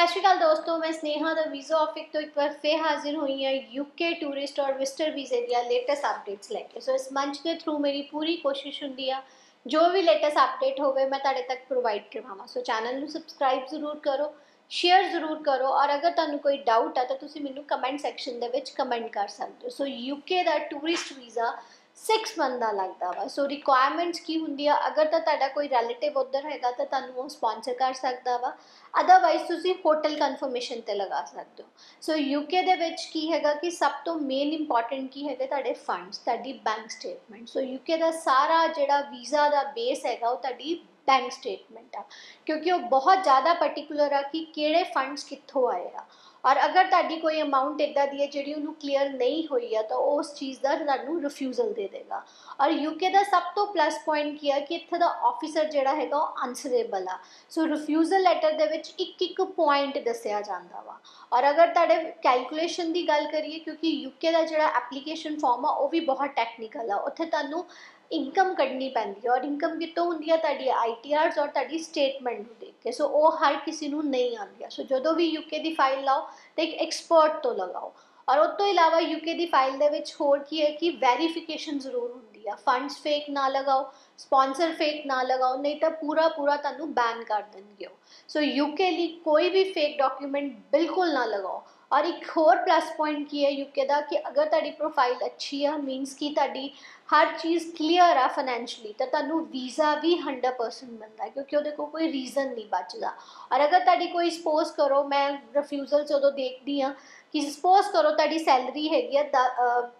ਸਤਿ ਸ਼੍ਰੀ ਅਕਾਲ ਦੋਸਤੋ, ਮੈਂ ਸਨੇਹਾ ਦਾ ਵੀਜ਼ਾ ਆਫਿਕ ਤੋਂ ਇੱਕ ਵਾਰ ਫੇਰ ਹਾਜ਼ਰ ਹੋਈ ਹਾਂ ਯੂਕੇ ਟੂਰਿਸਟ ਔਰ ਵਿਜ਼ਟਰ ਵੀਜ਼ੇ ਦੀਆਂ ਲੇਟੈਸਟ ਅਪਡੇਟਸ ਲੈ ਕੇ। ਸੋ ਇਸ ਮੰਚ ਦੇ ਥਰੂ ਮੇਰੀ ਪੂਰੀ ਕੋਸ਼ਿਸ਼ ਹੁੰਦੀ ਆ, ਜੋ ਵੀ ਲੇਟੈਸਟ ਅਪਡੇਟ ਹੋਵੇ ਮੈਂ ਤੁਹਾਡੇ ਤੱਕ ਪ੍ਰੋਵਾਈਡ ਕਰਵਾਵਾਂ। ਸੋ ਚੈਨਲ ਨੂੰ ਸਬਸਕ੍ਰਾਈਬ ਜ਼ਰੂਰ ਕਰੋ ਸ਼ੇਅਰ ਜ਼ਰੂਰ ਕਰੋ ਔਰ ਅਗਰ ਤੁਹਾਨੂੰ ਕੋਈ ਡਾਊਟ ਆ ਤਾਂ ਤੁਸੀਂ ਮੈਨੂੰ ਕਮੈਂਟ ਸੈਕਸ਼ਨ ਦੇ ਵਿੱਚ ਕਮੈਂਟ ਕਰ ਸਕਦੇ ਹੋ। ਸੋ ਯੂਕੇ ਦਾ ਟੂਰਿਸਟ ਵੀਜ਼ਾ 6 ਮੰਥ ਦਾ ਲੱਗਦਾ ਵਾ। ਸੋ ਰਿਕੁਆਇਰਮੈਂਟਸ ਕੀ ਹੁੰਦੀ ਆ ਅਗਰ ਤਾਂ ਤੁਹਾਡਾ ਕੋਈ ਰਿਲੇਟਿਵ ਉਧਰ ਹੈਗਾ, ਤਾਂ ਤੁਹਾਨੂੰ ਉਹ ਸਪਾਂਸਰ ਕਰ ਸਕਦਾ ਵਾ। ਅਦਰਵਾਈਜ਼ ਤੁਸੀਂ ਹੋਟਲ ਕਨਫਰਮੇਸ਼ਨ ਤੇ ਲਗਾ ਸਕਦੇ ਹੋ। ਸੋ ਯੂਕੇ ਦੇ ਵਿੱਚ ਕੀ ਹੈਗਾ ਕਿ ਸਭ ਤੋਂ ਮੇਨ ਇੰਪੋਰਟੈਂਟ ਕੀ ਹੈਗਾ ਤੁਹਾਡੇ ਫੰਡਸ ਤੁਹਾਡੀ ਬੈਂਕ ਸਟੇਟਮੈਂਟ ਸੋ ਯੂਕੇ ਦਾ ਸਾਰਾ ਜਿਹੜਾ ਵੀਜ਼ਾ ਦਾ ਬੇਸ ਹੈਗਾ, ਉਹ ਤੁਹਾਡੀ ਬੈਂਕ ਸਟੇਟਮੈਂਟ ਆ। ਕਿਉਂਕਿ ਉਹ ਬਹੁਤ ਜ਼ਿਆਦਾ ਪਾਰਟਿਕੂਲਰ ਆ ਕਿ ਕਿਹੜੇ ਫੰਡਸ ਕਿੱਥੋਂ ਆਏ ਆ। ਔਰ ਅਗਰ ਤੁਹਾਡੀ ਕੋਈ ਅਮਾਉਂਟ ਇਦਾਂ ਦੀ ਹੈ ਜਿਹੜੀ ਉਹਨੂੰ ਕਲੀਅਰ ਨਹੀਂ ਹੋਈ ਆ, ਤਾਂ ਉਸ ਚੀਜ਼ ਦਾ ਤੁਹਾਨੂੰ ਰਿਫਿਊਜ਼ਲ ਦੇ ਦੇਗਾ। ਔਰ ਯੂਕੇ ਦਾ ਸਭ ਤੋਂ ਪਲੱਸ ਪੁਆਇੰਟ ਕੀ ਆ ਕਿ ਇੱਥੇ ਦਾ ਆਫੀਸਰ ਜਿਹੜਾ ਹੈਗਾ ਉਹ ਆਨਸਰੇਬਲ ਆ। ਸੋ ਰਿਫਿਊਜ਼ਲ ਲੈਟਰ ਦੇ ਵਿੱਚ ਇੱਕ ਇੱਕ ਪੁਆਇੰਟ ਦੱਸਿਆ ਜਾਂਦਾ ਵਾ। ਔਰ ਅਗਰ ਤੁਹਾਡੇ ਕੈਲਕੂਲੇਸ਼ਨ ਦੀ ਗੱਲ ਕਰੀਏ, ਕਿਉਂਕਿ ਯੂਕੇ ਦਾ ਜਿਹੜਾ ਐਪਲੀਕੇਸ਼ਨ ਫਾਰਮ ਆ, ਉਹ ਵੀ ਬਹੁਤ ਟੈਕਨੀਕਲ ਆ। ਉੱਥੇ ਤੁਹਾਨੂੰ ਇਨਕਮ ਕੱਢਣੀ ਪੈਂਦੀ ਹੈ ਔਰ ਇਨਕਮ ਕਿਤੋਂ ਹੁੰਦੀ ਹੈ ਤੁਹਾਡੀ ਆਈਟੀਆਰਸ ਔਰ ਤੁਹਾਡੀ ਸਟੇਟਮੈਂਟ ਨੂੰ ਦੇਖ ਕੇ। ਸੋ ਉਹ ਹਰ ਕਿਸੇ ਨੂੰ ਨਹੀਂ ਆਉਂਦੀ ਸੋ ਜਦੋਂ ਵੀ ਯੂਕੇ ਦੀ ਫਾਈਲ ਲਾਓ ਤੇ ਇੱਕ ਐਕਸਪਰਟ ਤੋਂ ਲਗਾਓ। ਔਰ ਉਸ ਤੋਂ ਇਲਾਵਾ ਯੂਕੇ ਦੀ ਫਾਈਲ ਦੇ ਵਿੱਚ ਹੋਰ ਕੀ ਹੈ ਕਿ ਵੈਰੀਫਿਕੇਸ਼ਨ ਜ਼ਰੂਰ ਹੁੰਦੀ ਆ। ਫੰਡਸ ਫੇਕ ਨਾ ਲਗਾਓ ਸਪਾਂਸਰ ਫੇਕ ਨਾ ਲਗਾਓ, ਨਹੀਂ ਤਾਂ ਪੂਰਾ ਪੂਰਾ ਤੁਹਾਨੂੰ ਬੈਨ ਕਰ ਦੇਣਗੇ ਸੋ ਯੂਕੇ ਲਈ ਕੋਈ ਵੀ ਫੇਕ ਡਾਕੂਮੈਂਟ ਬਿਲਕੁਲ ਨਾ ਲਗਾਓ। ਔਰ ਇੱਕ ਹੋਰ ਪਲੱਸ ਪੁਆਇੰਟ ਕੀ ਹੈ ਯੂਕੇ ਦਾ ਕਿ ਅਗਰ ਤੁਹਾਡੀ ਪ੍ਰੋਫਾਈਲ ਅੱਛੀ ਆ ਮੀਨਸ ਕਿ ਤੁਹਾਡੀ ਹਰ ਚੀਜ਼ ਕਲੀਅਰ ਆ ਫਾਈਨੈਂਸ਼ਲੀ ਤਾਂ ਤੁਹਾਨੂੰ ਵੀਜ਼ਾ ਵੀ 100% ਮਿਲਦਾ ਕਿਉਂਕਿ ਉਹਦੇ ਕੋਲ ਕੋਈ ਰੀਜ਼ਨ ਨਹੀਂ ਬਚਦਾ। ਔਰ ਅਗਰ ਤੁਹਾਡੀ ਕੋਈ ਸਪੋਜ਼ ਕਰੋ, ਮੈਂ ਰਿਫਿਊਜ਼ਲ ਜਦੋਂ ਦੇਖਦੀ ਆ ਕਿ ਸਪੋਜ਼ ਕਰੋ ਤੁਹਾਡੀ ਸੈਲਰੀ ਹੈਗੀ ਆ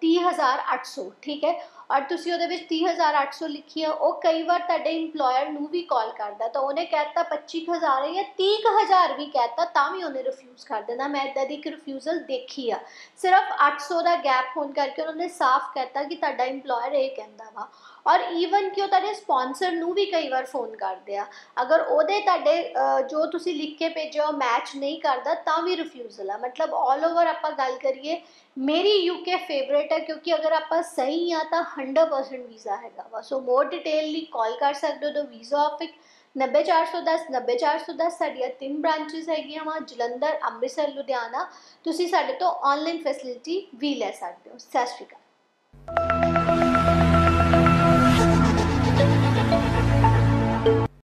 30800 ਠੀਕ ਹੈ? ਔਰ ਤੁਸੀਂ ਉਹਦੇ ਵਿੱਚ 30800 ਲਿਖੀ ਆ, ਉਹ ਕਈ ਵਾਰ ਤੁਹਾਡੇ EMPLOYER ਨੂੰ ਵੀ ਕਾਲ ਕਰਦਾ, ਤਾਂ ਉਹਨੇ ਕਹਿਤਾ 25000 ਹੈ ਜਾਂ 30000 ਵੀ ਕਹਿਤਾ ਤਾਂ ਵੀ ਉਹਨੇ ਰਿਫਿਊਜ਼ ਕਰ ਦੇਣਾ। ਮੈਂ ਇਦਾਂ ਦੀ ਇੱਕ ਰਿਫਿਊਜ਼ਲ ਦੇਖੀ ਆ। ਸਿਰਫ 800 ਦਾ ਗੈਪ ਹੋਣ ਕਰਕੇ ਉਹਨੇ ਸਾਫ਼ ਕਹਿਤਾ ਕਿ ਤੁਹਾਡਾ EMPLOYER ਇਹ ਕਹਿੰਦਾ ਵਾ। ਔਰ ਈਵਨ ਕਿ ਉਹ ਤੁਹਾਡੇ ਸਪਾਂਸਰ ਨੂੰ ਵੀ ਕਈ ਵਾਰ ਫੋਨ ਕਰਦੇ ਆ। ਅਗਰ ਉਹਦੇ ਤੁਹਾਡੇ ਜੋ ਤੁਸੀਂ ਲਿਖ ਕੇ ਭੇਜੋ ਮੈਚ ਨਹੀਂ ਕਰਦਾ, ਤਾਂ ਵੀ ਰਿਫਿਊਜ਼ਲ ਆ। ਮਤਲਬ 올 ਓਵਰ ਆਪਾਂ ਗੱਲ ਕਰੀਏ, ਮੇਰੀ ਯੂਕੇ ਫੇਵਰੇਟ ਹੈ ਕਿਉਂਕਿ ਅਗਰ ਆਪਾਂ ਸਹੀ ਆ ਤਾਂ 100% ਵੀਜ਼ਾ ਹੈਗਾ ਵਾ। ਸੋ ਮੋਰ ਡਿਟੇਲ ਕਾਲ ਕਰ ਸਕਦੇ ਹੋ ਵੀਜ਼ਾ ਆਫਿਕ 90410 90410 ਸਾਡੀਆਂ ਤਿੰਨ ਬ੍ਰਾਂਚਸ ਹੈਗੀਆਂ ਵਾ, ਜਲੰਧਰ, ਅੰਮ੍ਰਿਤਸਰ, ਲੁਧਿਆਣਾ। ਤੁਸੀਂ ਸਾਡੇ ਤੋਂ ਆਨਲਾਈਨ ਫੈਸਿਲਿਟੀ ਵੀ ਲੈ ਸਕਦੇ ਹੋ। ਸਤਿ ਸ਼੍ਰੀ ਅਕਾਲ।